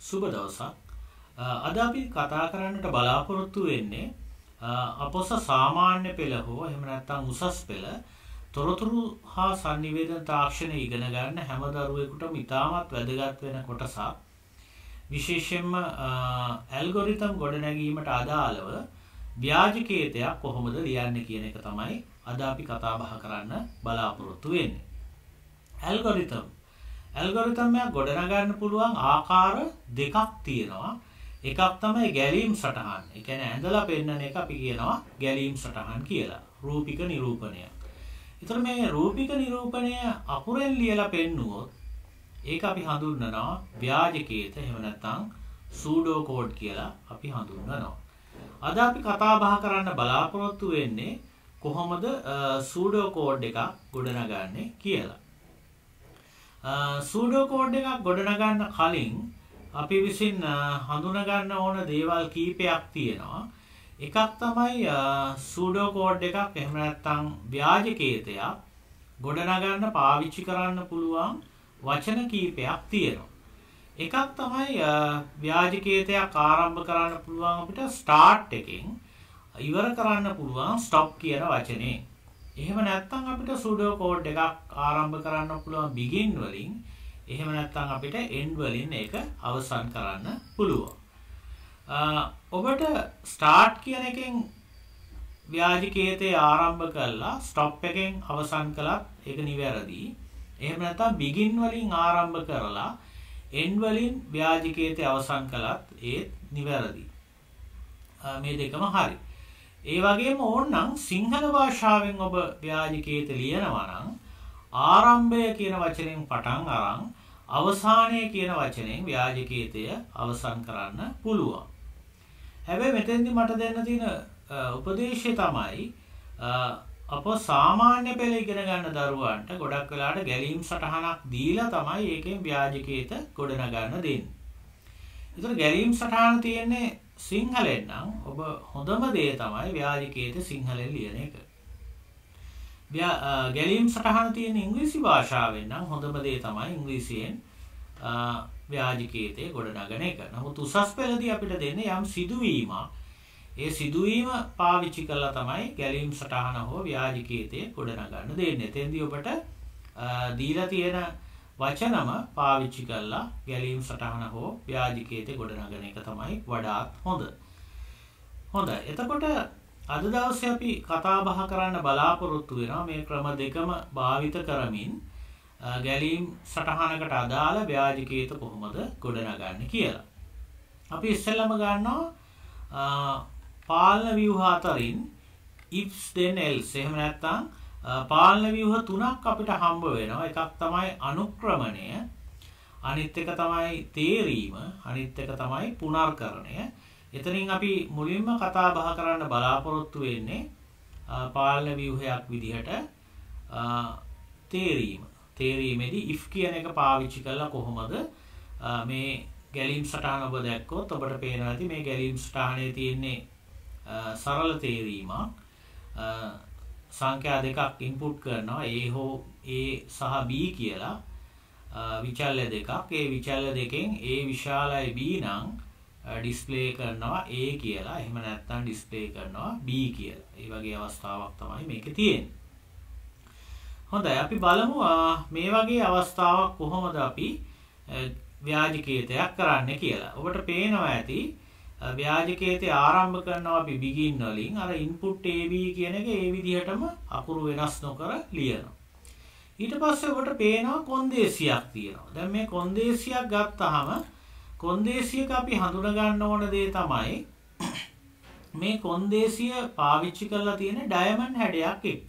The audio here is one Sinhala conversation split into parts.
සුබ දවසක්. අද අපි කතා කරන්නට බලාපොරොත්තු වෙන්නේ අපොස සාමාන්‍ය පෙළ හෝ එහෙම නැත්නම් උසස් පෙළ තොරතුරු හා sannivedana තාක්ෂණය ඉගෙන ගන්න හැම දරුවෙකුටම ඉතාමත් වැදගත් වෙන කොටසක්. විශේෂයෙන්ම ඇල්ගොරිතම් ගොඩනැගීමට අදාළව ව්‍යාජකේතයක් කොහොමද ලියන්නේ කියන එක තමයි අද අපි කතා බහ කරන්න බලාපොරොත්තු වෙන්නේ. ඇල්ගොරිතම් ඇල්ගොරිතම්යක් ගොඩනගන්න පුළුවන් ආකාර දෙකක් තියෙනවා. එකක් තමයි ගැලීම් සටහන්. ඒ කියන්නේ ඇඳලා පෙන්නන එක අපි කියනවා ගැලීම් සටහන් කියලා. රූපික නිරූපණය. ඒතර මේ රූපික නිරූපණය අකුරෙන් ලියලා පෙන්නුවොත් ඒක අපි හඳුන්වනවා ව්‍යාජකේත එහෙම නැත්නම් සූඩෝ කෝඩ් කියලා අපි හඳුන්වනවා. අද අපි කතා බහ කරන්න බලාපොරොත්තු වෙන්නේ කොහොමද සූඩෝ කෝඩ් එකක් ගොඩනගන්නේ කියලා. සූඩෝ කෝඩ් එකක් ගොඩනගන්න කලින් අපි විසින් හඳුනගන්න ඕන දේවල් කීපයක් තියෙනවා. එකක් තමයි සූඩෝ කෝඩ් එකක් එහෙම නැත්නම් ව්‍යාජකේතයක් ගොඩනගන්න පාවිච්චි කරන්න පුළුවන් වචන කීපයක් තියෙනවා. එකක් තමයි ව්‍යාජකේතයක් ආරම්භ කරන්න පුළුවන් අපිට ස්ටාර්ට් එකෙන් ඉවර කරන්න පුළුවන් ස්ටොප් කියන වචනේ. එහෙම නැත්නම් අපිට සුඩෝ කෝඩ් එකක් ආරම්භ කරන්න පුළුවන් begin වලින් එහෙම නැත්නම් අපිට end වලින් ඒක අවසන් කරන්න පුළුවන්. ඔබට start කියන එකෙන් ව්‍යාජකේතේ ආරම්භ කළා stop එකෙන් අවසන් කළත් ඒක නිවැරදි. එහෙම නැත්නම් begin වලින් ආරම්භ කරලා end වලින් ව්‍යාජකේතේ අවසන් කළත් ඒත් නිවැරදි. මේ දෙකම හරි. ඒ වගේම ඕනනම් සිංහල භාෂාවෙන් ඔබ ව්‍යාජකේත ලියනවා නම් ආරම්භය කියන වචනෙන් පටන් අරන් අවසානය කියන වචනෙන් ව්‍යාජකේතය අවසන් කරන්න පුළුවන්. හැබැයි මෙතෙන්දි මට දෙන්න තියෙන උපදේශය තමයි අප සාමාන්‍ය පෙළ ඉගෙන ගන්න දරුවන්ට ගොඩක් වෙලාට ගැලීම් සටහනක් දීලා තමයි ඒකෙන් ව්‍යාජකේත ගොඩනගන්න දෙන්නේ. ඒතර ගැලීම් සටහන තියෙන්නේ සිංහලෙන් නම් ඔබ හොඳම දේ තමයි ව්‍යාජකේත සිංහලෙන් ලියන එක. ගැලීම් සටහන තියෙන ඉංග්‍රීසි භාෂාවෙන් නම් හොඳම දේ තමයි ඉංග්‍රීසියෙන් ව්‍යාජකේතය ගොඩනගන එක. නමුත් උසස් පෙළදී අපිට දෙන්නේ යම් සිදුවීමක්. ඒ සිදුවීම පාවිච්චි කරලා තමයි ගැලීම් සටහන හෝ ව්‍යාජකේතය ගොඩනගන්න දෙන්නේ. එතෙන්දී ඔබට දීලා තියෙන වචනම පාවිච්චි කරලා ගැලීම් සටහන හෝ ව්‍යාජිකේතය ගොඩනගන එක තමයි වඩාත් හොඳ. හොඳ එතකොට අද දවස අපි කතා බහ කරන්න බලාපොරොත්තු වෙනවා මේ ක්‍රම දෙකම භාවිත කරමින් ගැලීම් සටහනකට අදාළ ව්‍යාජිකේත කොහොමද ගොඩනගන්න කියලා. අපි ඉස්සෙල්ලම ගන්නවා පාලන ව්‍යුහ අතරින් ifs then else එහෙම නැත්නම් පාලන ව්‍යුහ තුනක් අපිට හම්බ වෙනවා. එකක් තමයි අනුක්‍රමණය, අනිත් එක තමයි තේරීම, අනිත් එක තමයි පුනර්කරණය. එතනින් අපි මුලින්ම කතා බහ කරන්න බලාපොරොත්තු වෙන්නේ පාලන ව්‍යුහයක් විදිහට තේරීම. තේරීමේදී if කියන එක පාවිච්චි කරලා කොහොමද මේ ගැලීම් සටහන ඔබ දැක්කොත් ඔබට පේනවා ඇති මේ ගැලීම් සටහනේ තියෙන්නේ සරල තේරීමක්. සංඛ්‍යා දෙකක් ඉන්පුට් කරනවා A හෝ A සහ B කියලා විචල්්‍ය දෙකක් ඒ විචල්්‍ය දෙකෙන් A විශාලයි B නම් ඩිස්ප්ලේ කරනවා A කියලා එහෙම නැත්නම් ඩිස්ප්ලේ කරනවා B කියලා. ඒ වගේ අවස්ථාවක් තමයි මේකේ තියෙන්නේ. හොඳයි අපි බලමු මේ වගේ අවස්ථාවක් කොහොමද අපි ව්‍යාජකේතයක් කරන්න කියලා. ඔබට පේනවා ඇති ව්‍යාජකේතේ ආරම්භ කරනවා අපි begin වලින් අර input ab කියන එක ඒ විදිහටම අකුරු වෙනස් නොකර ලියනවා. ඊට පස්සේ ඔබට පේනවා කොන්දේසියක් තියෙනවා. දැන් මේ කොන්දේසියක් ගත්තාම කොන්දේසියක අපි හඳුන ගන්න ඕන දේ තමයි මේ කොන්දේසිය පාවිච්චි කරලා තියෙන ඩයමන්ඩ් හැඩයක් එක්ක.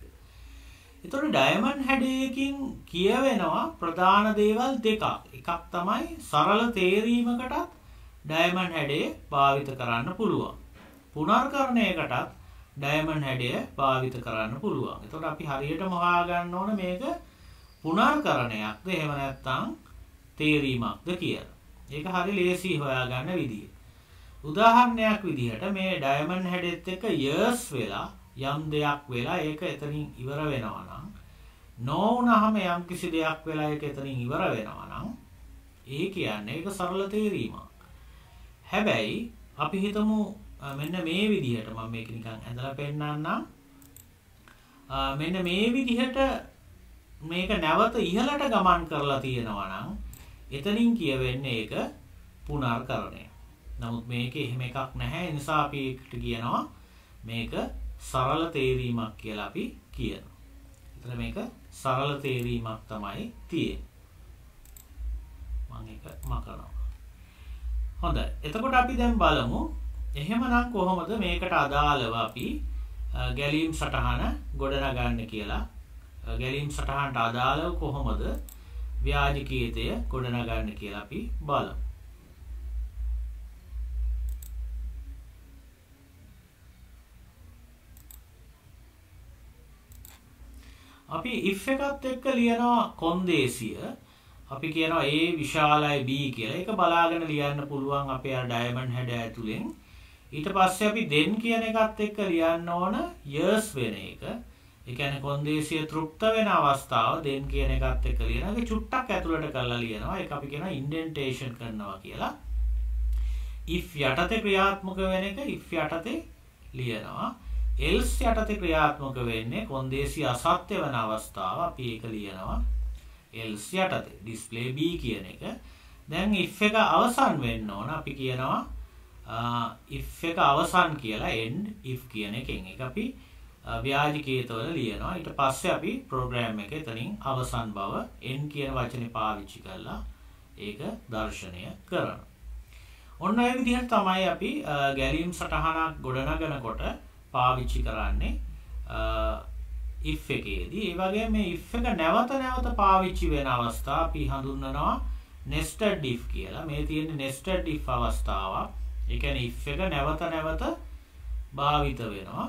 එතකොට ඩයමන්ඩ් හැඩයකින් කියවෙනවා ප්‍රධාන දේවල් දෙකක්. එකක් තමයි සරල තේරීමකටත් ඩයමන්ඩ් හැඩය භාවිත කරන්න පුළුවන්. පුනර්කරණයකටත් ඩයමන්ඩ් හැඩය භාවිත කරන්න පුළුවන්. එතකොට අපි හරියටම හොයාගන්න ඕන මේක පුනර්කරණයක්ද එහෙම නැත්නම් තේරීමක්ද කියලා. ඒක හරි ලේසි හොයාගන්න විදිය. උදාහරණයක් විදිහට මේ ඩයමන්ඩ් හැඩෙත් එක්ක යර්ස් වෙලා යම් දෙයක් වෙලා ඒක එතනින් ඉවර වෙනවා නම් නොවුනහම යම් කිසි දෙයක් වෙලා ඒක එතනින් ඉවර වෙනවා නම් ඒ කියන්නේ ඒක සරල තේරීමක්. හැබැයි අපි හිතමු මෙන්න මේ විදිහට මම මේක නිකන් ඇඳලා පෙන්නන්නම්. මෙන්න මේ විදිහට මේක නැවත ඉහළට ගමන් කරලා තියෙනවා නම් එතනින් කියවෙන්නේ ඒක පුනර්කරණය. නමුත් මේකේ එහෙම එකක් නැහැ. ඒ නිසා අපි ඒකට කියනවා මේක සරල තේරීමක් කියලා අපි කියනවා. එතන මේක සරල තේරීමක් තමයි තියෙන්නේ. මම ඒක මකනවා. හොඳයි. එතකොට අපි දැන් බලමු එහෙමනම් කොහොමද මේකට අදාළව අපි ගැලීම් සටහන ගොඩනගන්න කියලා. ගැලීම් සටහනට අදාළව කොහොමද ව්‍යාජකීයතය ගොඩනගන්න කියලා අපි බලමු. අපි if එකත් එක්ක ලියනවා කොන්දේසිය අපි කියනවා A විශාලයි B කියලා. ඒක බලාගෙන ලියන්න පුළුවන් අපේ අර ඩයමන්ඩ් හැඩ ඇතුලෙන්. ඊට පස්සේ අපි then කියන එකත් එක්ක ලියන්න ඕන years වෙන එක. ඒ කියන්නේ කොන්දේසිය තෘප්ත වෙන අවස්ථාව then කියන එකත් එක්ක ලියනවා. ඒක චුට්ටක් ඇතුළට කරලා ලියනවා. ඒක අපි කියනවා indentation කරනවා කියලා. if යටතේ ක්‍රියාත්මක වෙන එක if යටතේ ලියනවා. එල්ස් යටතේ ක්‍රියාත්මක වෙන්නේ කොන්දේසි අසත්‍ය වෙන අවස්ථාව අපි ඒක ලියනවා එල්ස් යටතේ ඩිස්ප්ලේ B කියන එක. දැන් if එක අවසන් වෙන්න ඕන. අපි කියනවා if එක අවසන් කියලා end if කියන එකෙන්. ඒක අපි ව්‍යාජිකේතවල ලියනවා. ඊට පස්සේ අපි ප්‍රෝග්‍රෑම් එක එතනින් අවසන් බව end කියන වචනේ පාවිච්චි කරලා ඒක දර්ශනය කරනවා. ඔන්න ඒ විදිහට තමයි අපි ගැලීම් සටහනක් ගොඩනගනකොට පාවිච්චි කරන්නේ. If එකේදී ඒ වගේ මේ if එක නැවත නැවත පාවිච්චි වෙන අවස්ථා අපි හඳුන්වනවා nested if කියලා. මේ තියෙන්නේ nested if අවස්ථාවක්. ඒ කියන්නේ if එක නැවත නැවත භාවිත වෙනවා.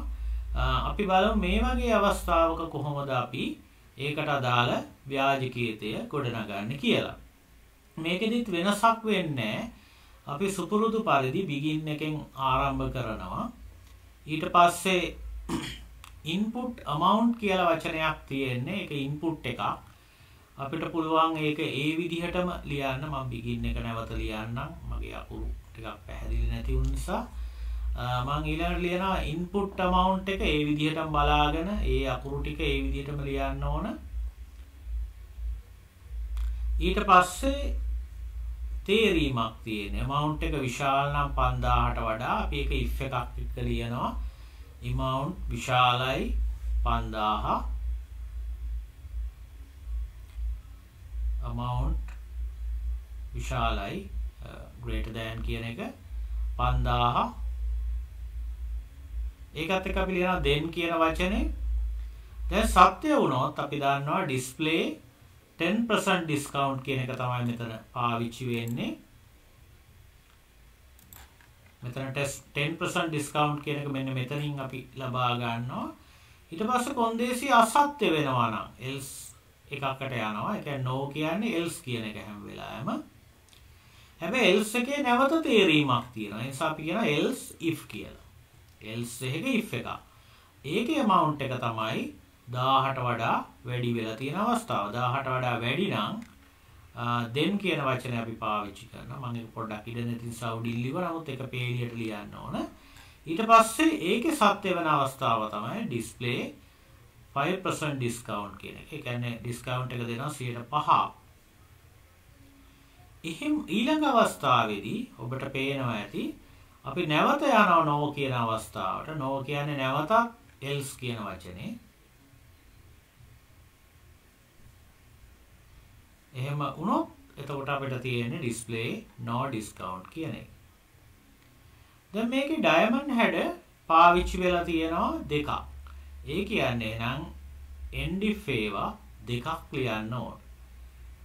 අපි බලමු මේ වගේ අවස්ථාවක කොහොමද අපි ඒකට අදාළ ව්‍යාජකීයතය ගොඩනගන්නේ කියලා. මේකෙදිත් වෙනසක් වෙන්නේ අපි සුපුරුදු පරිදි begin එකෙන් ආරම්භ කරනවා. ඊට පස්සේ input amount කියලා වචනයක් තියෙන්නේ. ඒක input එකක්. අපිට පුළුවන් ඒක ඒ විදිහටම ලියන්න මම begin එක නැවත ලියන්නම්. මගේ අකුරු ටිකක් පැහැදිලි නැති වුන නිසා මම ඊළඟට ලියනවා input amount එක ඒ විදිහටම බලාගෙන ඒ අකුරු ටික ඒ විදිහටම ලියන්න ඕන. ඊට පස්සේ තේරීමක් තියෙන. amount එක විශාල නම් 5000ට වඩා අපි ඒක if එකක් එක්ක ලියනවා. Amount විශාලයි 5000 amount විශාලයි greater than කියන එක. 5000 ඒකත් එක්ක අපි ලියනවා then කියන වචනේ. දැන් සත්‍ය වුණොත් අපි දන්නවා display 10% ඩිස්කවුන්ට් කියන එක තමයි මෙතන පාවිච්චි වෙන්නේ. මෙතන 10% ඩිස්කවුන්ට් කියන එක මෙන්න මෙතනින් අපි ලබා ගන්නවා. ඊට පස්සේ කොන්දේසි අසත්‍ය වෙනවා නම් else එකකට යනවා. ඒ කියන්නේ no කියන්නේ else කියන එක හැම වෙලාවෙම. හැබැයි else එකේ නැවත තේරීමක් තියෙනවා. ඒ නිසා අපි කියනවා else if කියලා. else එකේ if එකක්. ඒකේ amount එක තමයි 1000ට වඩා වැඩි වෙලා තියෙන අවස්ථාව 1000ට වඩා වැඩි නම් then කියන වචනේ අපි පාවිච්චි කරනවා මම ඒක පොඩ්ඩක් ඉඩ නැති නිසා උඩින් ලිව නමුත් ඒක පේලියට ලියන්න ඕන ඊට පස්සේ ඒකේ සත්‍ය වෙන අවස්ථාව තමයි display 5% discount කියන එක. ඒ කියන්නේ discount එක දෙනවා 105. එහෙම ඊළඟ අවස්ථාවේදී ඔබට පේනවා ඇති අපි නැවත යනවා no කියන අවස්ථාවට. no කියන්නේ නැවතත් else කියන වචනේ. එහෙම වුණොත් එතකොට අපිට තියෙන්නේ display no discount කියන එක. දැන් මේකේ diamond හැඩ පාවිච්චි වෙලා තියෙනවා දෙකක්. ඒ කියන්නේ නම් end if ඒවා දෙකක් ලියන්න ඕන.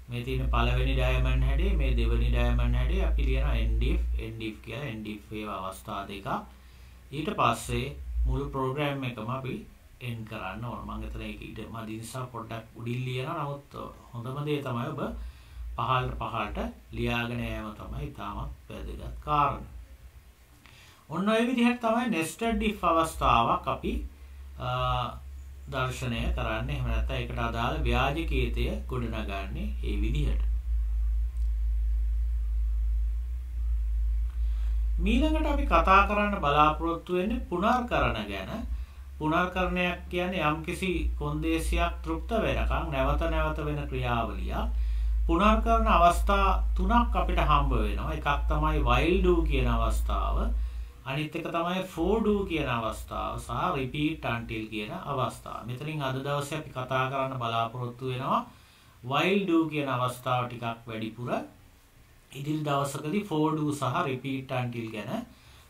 මේ තියෙන පළවෙනි diamond හැඩේ මේ දෙවෙනි diamond හැඩේ අපි ලියනවා end if end if කියලා end if ඒවා අවස්ථා දෙකක්. ඊට පස්සේ මුළු ප්‍රෝග්‍රෑම් එකම අපි එන් කරන්න ඕන මම එතන ඒක ඊට මදි නිසා පොඩ්ඩක් උඩින් ලියනවා නමුත් හොඳම දේ තමයි ඔබ පහළට පහළට ලියාගෙන යෑම තමයි ඉතාමත් වැදගත් කාරණා. ඔන්න ඔය විදිහට තමයි nested if අවස්ථාවක් අපි දර්ශනය කරන්නේ එහෙම නැත්නම් ඒකට අදාළ ව්‍යාජකීයතය ගොඩනගන්නේ මේ විදිහට. මීළඟට අපි කතා කරන්න බලාපොරොත්තු වෙන්නේ පුනර්කරණ ගැන. පුනර්කරණයක් කියන්නේ යම්කිසි කොන්දේසියක් තෘප්ත වෙනකන් නැවත නැවත වෙන ක්‍රියාවලියක්. පුනර්කරණ අවස්ථා තුනක් අපිට හම්බ වෙනවා. එකක් තමයි while do කියන අවස්ථාව. අනිත් එක තමයි for do කියන අවස්ථාව සහ repeat until කියන අවස්ථාව. මෙතනින් අද දවසේ අපි කතා කරන්න බලාපොරොත්තු වෙනවා while do කියන අවස්ථාව ටිකක් වැඩිපුර ඉදිරි දවසකදී for do සහ repeat until ගැන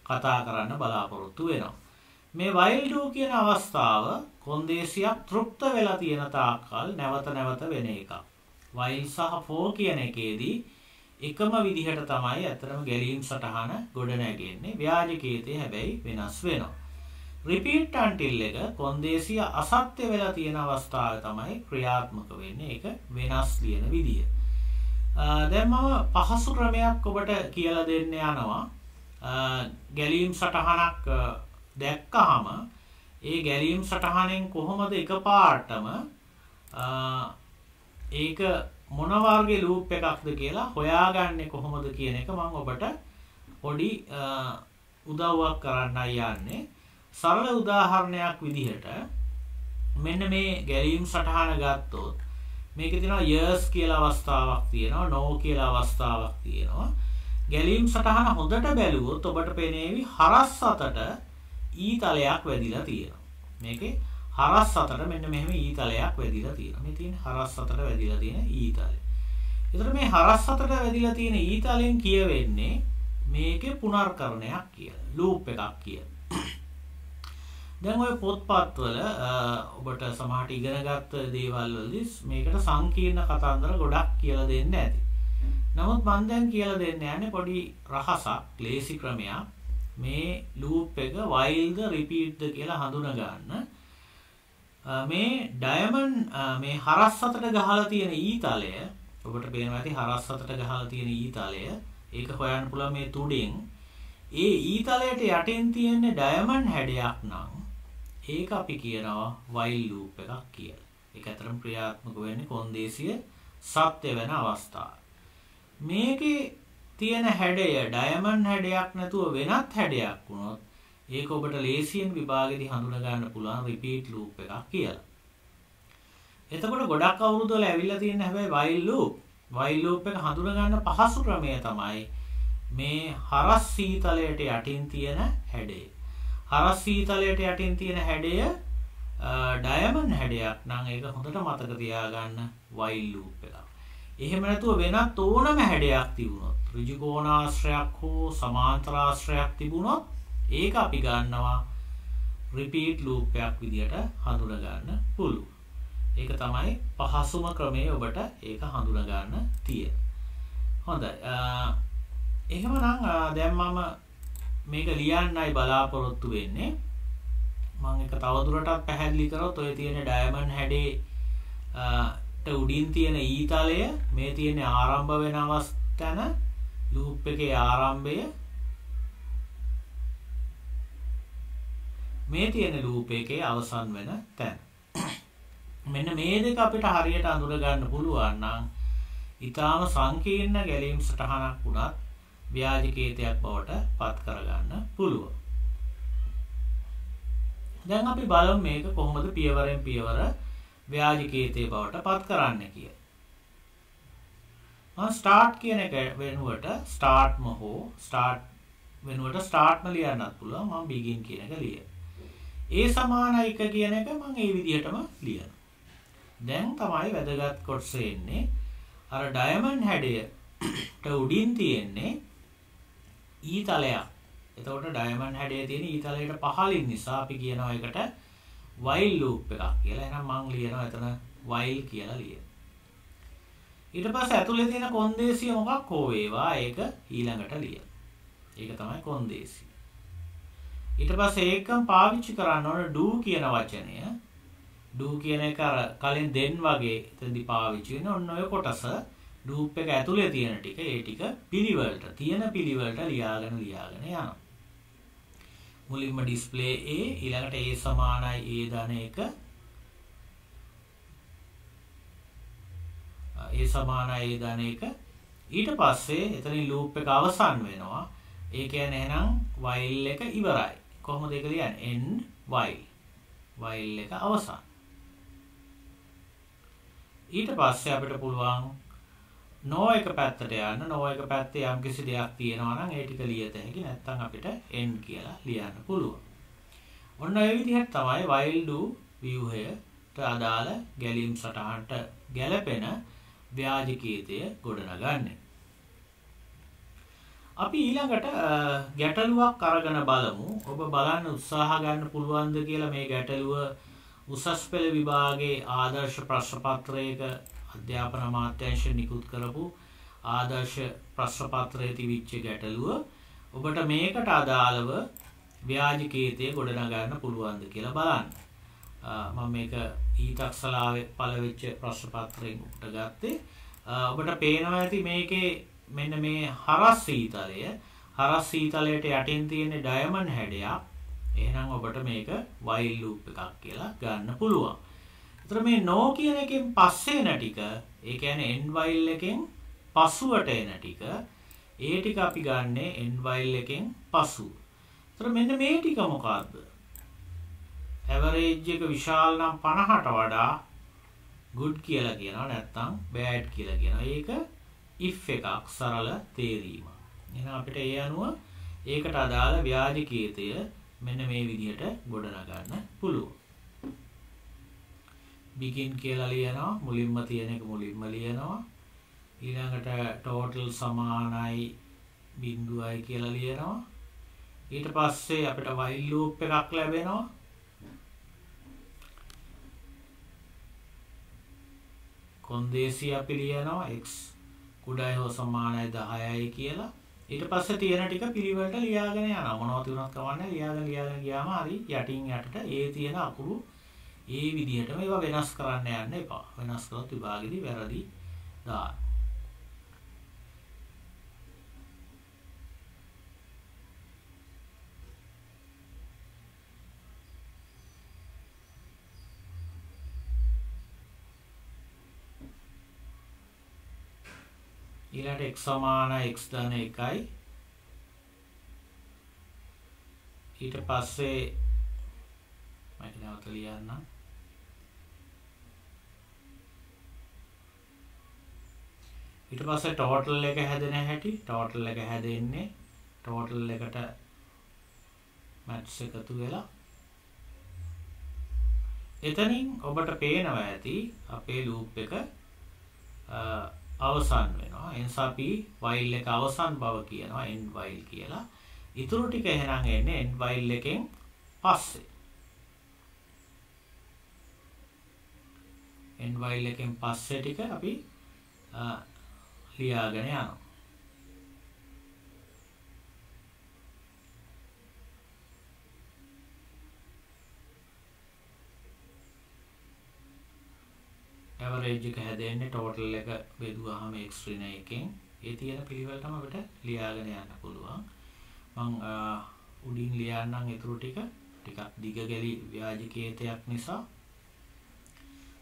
කතා කරන්න බලාපොරොත්තු වෙනවා. මේ while do කියන අවස්ථාව කොන්දේසියක් තෘප්ත වෙලා තියෙන තාක්කල් නැවත නැවත වෙන එකක්. while සහ for කියන එකේදී එකම විදිහට තමයි ඇත්තටම ගැලීම් සටහන ගොඩ නැගෙන්නේ. ව්‍යාජකීතේ හැබැයි වෙනස් වෙනවා. රිපීට් until එක කොන්දේසිය අසත්‍ය වෙලා තියෙන අවස්ථාවේ තමයි ක්‍රියාත්මක වෙන්නේ. ඒක වෙනස් ලියන විදිය. දැන් මම පහසු ක්‍රමයක් ඔබට කියලා දෙන්න යනවා. ගැලීම් සටහනක් දැක්කහම ඒ ගැලීම් සටහනෙන් කොහොමද එකපාරටම ඒක මොන වර්ගයේ ලූප් එකක්ද කියලා හොයාගන්නේ කොහොමද කියන එක මම ඔබට පොඩි උදව්වක් කරන්නයි යන්නේ. සරල උදාහරණයක් විදිහට මෙන්න මේ ගැලීම් සටහන ගත්තොත් මේකේ තියෙනවා years කියලා අවස්ථාවක් තියෙනවා no කියලා අවස්ථාවක් තියෙනවා. ගැලීම් සටහන හොඳට බැලුවොත් ඔබට පේනේවි හරස් අතට ඊ තලයක් වැදිලා තියෙනවා. මේකේ හරස් අතට මෙන්න මෙහෙම ඊතලයක් වැදිලා තියෙනවා. මේ තියෙන හරස් අතට වැදිලා තියෙන ඊතලය. ඒතර මේ හරස් අතට වැදිලා තියෙන ඊතලෙන් කියවෙන්නේ මේකේ පුනර්කරණයක් කියලා. ලූප් එකක් කියලා. දැන් ඔය පොත්පත්වල ඔබට සමහරට ඉගෙනගත්ත දේවල් වලදී මේකට සංකීර්ණ කතන්දර ගොඩක් කියලා දෙන්න ඇති. නමුත් මම දැන් කියලා දෙන්න යන්නේ පොඩි රහසක්, ලේසි ක්‍රමයක්. මේ ලූප් එක while the repeat කියලා හඳුනා ගන්න. මේ ඩයමන්ඩ් මේ හරස් අතට ගහලා තියෙන e ඊතලය ඔබට පේනවා ඇති හරස් අතට ගහලා තියෙන e ඊතලය ඒක හොයන්න පුළුවන් මේ තුඩෙන් ඒ e ඊතලයට යටින් තියෙන ඩයමන්ඩ් හැඩයක් නම් ඒක අපි කියනවා while loop එකක් කියලා. ඒක අතරම ක්‍රියාත්මක වෙන්නේ කොන්දේසිය සත්‍ය වෙන අවස්ථාව. මේකේ තියෙන හැඩය ඩයමන්ඩ් හැඩයක් නැතුව වෙනත් හැඩයක් වුණොත් ඒක ඔබට ලේසියෙන් විභාගෙදි හඳුනා ගන්න පුළුවන් රිපීට් ලූප් එකක් කියලා. එතකොට ගොඩක් අවුරුදු වල ඇවිල්ලා තියෙන හැබැයි while loop while loop එක හඳුනා ගන්න පහසු ක්‍රමය තමයි මේ හරස් සීතලයට යටින් තියෙන හැඩය. හරස් සීතලයට යටින් තියෙන හැඩය ඩයමන්ඩ් හැඩයක් නම් ඒක හොඳට මතක තියාගන්න while loop එකක්. එහෙම නැතුව වෙනත් ඕනම හැඩයක් තිබුණොත් ඍජු කෝණාශ්‍රයක් හෝ සමාන්තරාශ්‍රයක් තිබුණොත් ඒක අපි ගන්නවා රිපීට් ලූප් එකක් විදියට හඳුනා ගන්න පුළුවන්. ඒක තමයි පහසුම ක්‍රමය ඔබට ඒක හඳුනා ගන්න තියෙන. හොඳයි. එහෙමනම් දැන් මම මේක ලියන්නයි බලාපොරොත්තු වෙන්නේ. මම එක තවදුරටත් පැහැදිලි කරොත් ඔය තියෙන ඩයමන්ඩ් හැඩේ ට උඩින් තියෙන ඊතලය මේ තියෙන ආරම්භ වෙන අවස්ථන ලූප් එකේ ආරම්භය මේ තියෙන ලූප් එකේ අවසන් වෙන තැන. මෙන්න මේ දෙක අපිට හරියට අඳුර ගන්න පුළුවන් නම් ඊටාම සංකීර්ණ ගැලීම් සටහනක් වුණත් ව්‍යාජකේතයක් බවට පත් කරගන්න පුළුවන්. දැන් අපි බලමු මේක කොහොමද පියවරෙන් පියවර ව්‍යාජකේතේ බවට පත් කරන්න කියලා. මම ස්ටාර්ට් කියන එක වෙනුවට ස්ටාර්ට්ම හෝ ස්ටාර්ට් වෙනුවට ස්ටාර්ට්ම ලියන්නත් පුළුවන් මම බිගින් කියන එක ලියනවා. ඒ සමාන එක කියන එක මම ඒ විදිහටම ලියනවා. දැන් තමයි වැදගත් කොටස එන්නේ. අර ඩයමන්ඩ් හැඩයට උඩින් තියෙන්නේ ඊතලයක්. එතකොට ඩයමන්ඩ් හැඩයේ තියෙන ඊතලයට පහළින් නිසා අපි කියනවා ඒකට while loop එකක් කියලා. එහෙනම් මම ලියනවා එතන while කියලා ලියනවා. ඊට පස්සේ ඇතුලේ තියෙන කොන්දේසිය මොකක් හෝ වේවා ඒක ඊළඟට ලියන. ඒක තමයි කොන්දේසිය. ඊට පස්සේ ඒකම පාවිච්චි කරන්න ඕන do කියන වචනය. do කියන එක අර කලින් then වගේ එතනදි පාවිච්චි වෙන ඔන්න ඔය කොටස loop එක ඇතුලේ තියෙන ටික ඒ ටික පිළිවෙලට තියෙන පිළිවෙලට ලියාගෙන ලියාගෙන යනවා. මුලින්ම display a ඊළඟට a සමානයි a ධන 1 a සමානයි a ධන 1 ඊට පස්සේ එතනින් loop එක අවසන් වෙනවා ඒ කියන්නේ එහෙනම් while එක ඉවරයි. කොහොමද ඒක ලියන්නේ? end while. while එක අවසන්. ඊට පස්සේ අපිට පුළුවන් no එක පැත්තට යන්න no එක පැත්තේ යම් කිසි දෙයක් තියෙනවා නම් ඒ ටික ලියත හැකි නැත්නම් අපිට end කියලා ලියන්න පුළුවන්. ඔන්න ඒ විදිහට තමයි while do ව්‍යුහයට අදාළ ගැලීම් සටහනට ගැලපෙන ව්‍යාජකීතය ගොඩනගන්නේ. අපි ඊළඟට ගැටලුවක් අරගෙන බලමු. ඔබ බලන්න උත්සාහ ගන්න පුළුවන්ද කියලා මේ ගැටලුව උසස් පෙළ විභාගයේ ආදර්ශ ප්‍රශ්න පත්‍රයක අධ්‍යාපන අමාත්‍යාංශ නිකුත් කරපු ආදර්ශ ප්‍රශ්න පත්‍රයේ තිබිච්ච ගැටලුව ඔබට මේකට අදාළව ව්‍යාජකීතය ගොඩනගන්න පුළුවන්ද කියලා බලන්න. මම මේක ඊතක්සලාවේ පළ වෙච්ච ප්‍රශ්න පත්‍රයෙන් උට ගත්තේ. ඔබට පේනවා ඇති මේකේ මෙන්න මේ හරස් සීතලය හරස් සීතලයට යටින් තියෙන ඩයමන්ඩ් හැඩයක්. එහෙනම් ඔබට මේක වයිල් ලූප් එකක් කියලා ගන්න පුළුවන්. එතකොට මේ no කියන එකෙන් පස්සේ එන ටික, ඒ කියන්නේ end while එකෙන් පසුවට එන ටික, ඒ ටික අපි ගන්නෙ end while එකෙන් පසු. එතකොට මෙන්න මේ ටික මොකද්ද? Average එක විශාල නම් 50ට වඩා good කියලා කියනවා නැත්නම් bad කියලා කියනවා. ඒක if එකක් සරල තේරීමක්. එහෙනම් අපිට ඒ අනුව ඒකට අදාළ ව්‍යාජකීතය මෙන්න මේ විදිහට ගොඩනගන්න පුළුවන්. begin කියලා ලියනවා මුලින්ම තියෙන එක මුලින්ම ලියනවා ඊළඟට total සමානයි බිඳුවයි කියලා ලියනවා ඊට පස්සේ අපිට while loop එකක් ලැබෙනවා කොන්දේසි අපි ලියනවා x කුඩායි හෝ සමානයි 10යි කියලා ඊට පස්සේ තියෙන ටික පිළිවෙලට ලියාගෙන යනවා මොනවද තිබුණත් කවන්නේ ලියාගෙන ලියාගෙන ගියාම හරි යටින් යටට ඒ තියෙන අකුරු ඒ විදිහටම ඒවා වෙනස් කරන්න යන්න එපා. වෙනස් කරොත් විභාගෙදී වැරදි දාන්න. ඊළඟට x සමාන x ධන 1යි ඊට පස්සේ මම නැවත ලියන්නම්. ඊට පස්සේ ටෝටල් එක හැදෙන හැටි ටෝටල් එක හැදෙන්නේ ටෝටල් එකට මැට්ස් එකතු වෙලා. එතනින් ඔබට පේනවා ඇති අපේ ලූප් එක අවසන් වෙනවා. එනිසා අපි while එක අවසන් බව කියනවා end while කියලා. ඊටු ටික එහෙනම් එන්නේ end while එකෙන් පස්සේ. end while එකෙන් පස්සේ ටික අපි ලියාගෙන යනවා. ඇවරේජ් එක හැදෙන්නේ ටෝටල් එක බෙදුවාම x ඍණ එකෙන් ඒ තියෙන පිළිවෙලටම අපිට ලියාගෙන යන්න පුළුවන්. මම උඩින් ලියන්නම් ඊටු ටික ටිකක් දිග ගැලි ව්‍යාජකේතයක් නිසා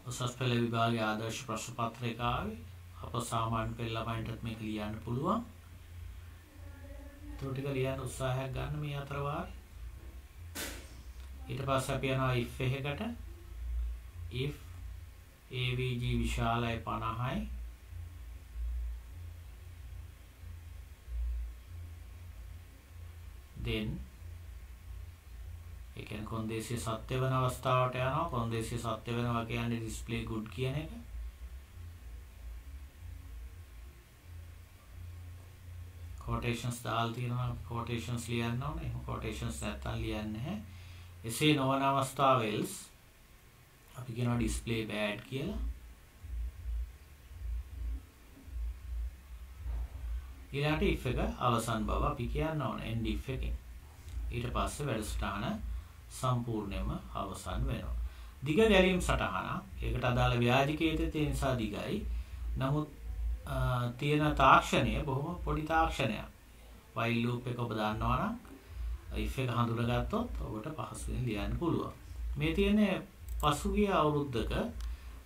උසස් පෙළ විභාගයේ ආදර්ශ ප්‍රශ්න පත්‍රිකාවේ අප සාමාන්‍ය පෙළ ළමයින්ටත් මේක ලියන්න පුළුවන්. ඒක ටික ලියන්න උත්සාහයක් ගන්න මේ අතර වාරේ. ඊට පස්සේ අපි යනවා if එකකට. if avg විශාලයි 50යි then ඒ කියන්නේ කොන්දේසිය සත්‍ය වෙන අවස්ථාවට යනවා කොන්දේසිය සත්‍ය වෙනවා කියන්නේ display good කියන එක කොටේෂන්ස් දාලා තියෙනවා කොටේෂන්ස් ලියන්න ඕනේ. එහෙනම් කොටේෂන්ස් නැත්තම් ලියන්නේ නැහැ. එසේ නොවන අවස්ථාවෙල්ස් අපි කියනවා display bad කියලා. ඊළාට if එක අවසන් බව අපි කියන්න ඕනේ end if එකෙන්. ඊට පස්සේ වැඩසටහන සම්පූර්ණයෙන්ම අවසන් වෙනවා. දිග ගැලීම් සටහන. ඒකට අදාළ ව්‍යාජකයේ තියෙන නිසා දිගයි. නමුත් තියෙන තාක්ෂණය බොහොම පොඩි තාක්ෂණයක්. while loop එක ඔබ දන්නවා නම් if එක හඳුනාගත්තොත් ඔබට පහසුවෙන් ලියන්න පුළුවන්. මේ තියෙන්නේ පසුගිය අවුරුද්දක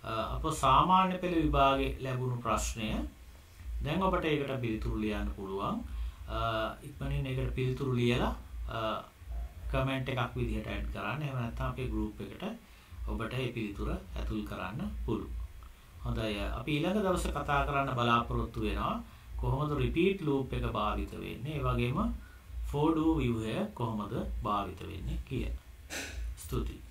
අප සාමාන්‍ය පෙළ විභාගයේ ලැබුණු ප්‍රශ්නය. දැන් ඔබට ඒකට පිළිතුරු ලියන්න පුළුවන්. ඉක්මනින් ඒකට පිළිතුරු ලියලා කමෙන්ට් එකක් විදිහට ඇඩ් කරන්න. එහෙම නැත්නම් අපේ ගෲප් එකට ඔබට ඒ පිළිතුර ඇතුල් කරන්න පුළුවන්. හොඳයි අපි ඊළඟ දවසේ කතා කරන්න බලාපොරොත්තු වෙනවා කොහොමද රිපීට් ලූප් එක භාවිත වෙන්නේ ඒ වගේම for do ව්‍යුහය කොහොමද භාවිත වෙන්නේ කියලා. ස්තුතියි